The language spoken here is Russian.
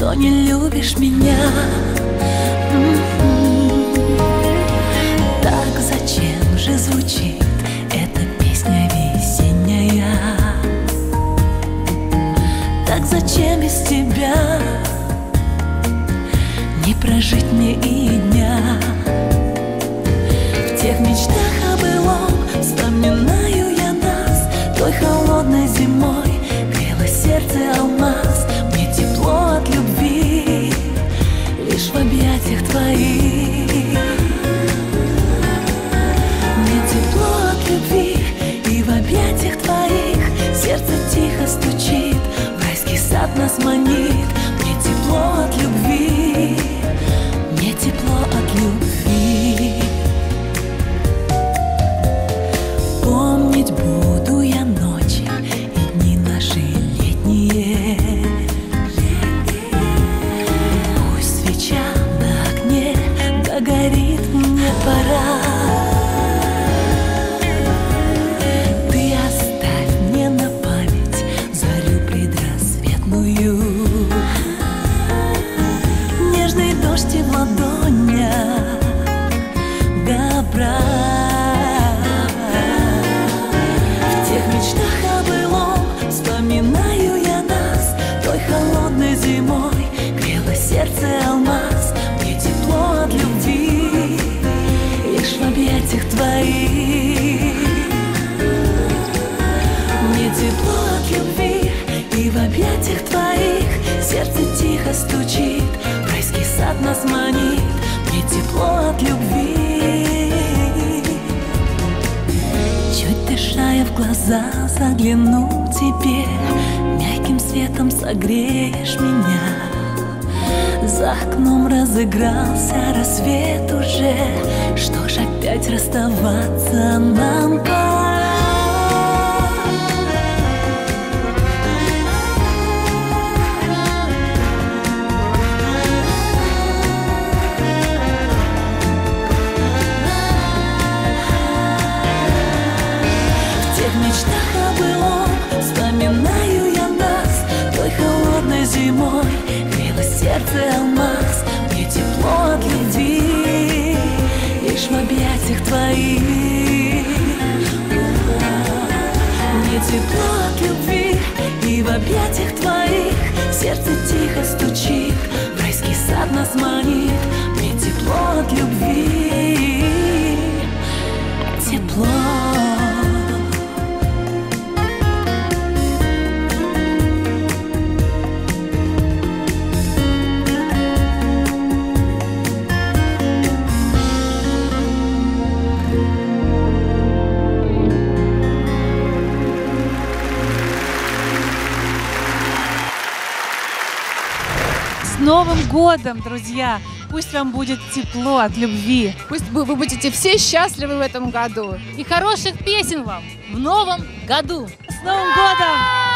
что не любишь меня. Так зачем же звучит эта песня весенняя? Так зачем без тебя не прожить мне и дня? В тех мечтах о былом вспоминаю я нас той холодной зимой грело сердце алмаз объятиях твоих. Мне тепло от любви и в объятиях твоих сердце тихо стучит, в райский сад нас манит. Дождь в ладонях добра. В тех мечтах о былом вспоминаю я нас той холодной зимой грело сердце алмаз. Мне тепло от любви лишь в объятиях твоих. Тепло от любви и в объятиях твоих Сердце тихо стучит, сад нас манит Мне тепло от любви. Чуть дыша я в глаза загляну тебе Мягким светом согреешь меня. За окном разыгрался рассвет уже Что ж опять расставаться нам пора твоих. Мне тепло от любви и в объятиях твоих Сердце тихо стучит, С Новым годом, друзья! Пусть вам будет тепло от любви. Пусть вы, будете все счастливы в этом году. И хороших песен вам в новом году. С Новым годом!